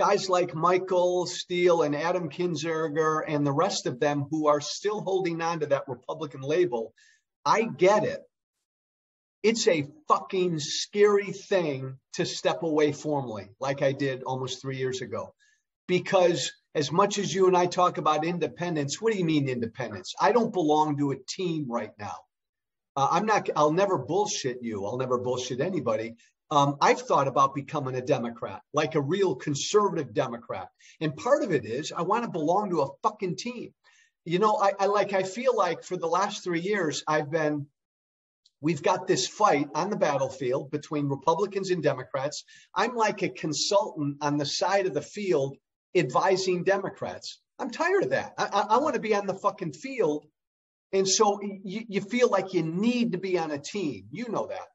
guys like Michael Steele and Adam Kinzinger and the rest of them who are still holding on to that Republican label, I get it. It's a fucking scary thing to step away formally, like I did almost three years ago. Because as much as you and I talk about independence, what do you mean independence? I don't belong to a team right now. Uh, I'm not, I'll never bullshit you. I'll never bullshit anybody. Um, I've thought about becoming a Democrat, like a real conservative Democrat. And part of it is I want to belong to a fucking team. You know, I, I like, I feel like for the last three years, I've been, we've got this fight on the battlefield between Republicans and Democrats. I'm like a consultant on the side of the field advising Democrats. I'm tired of that. I, I, I want to be on the fucking field. And so you, you feel like you need to be on a team. You know that.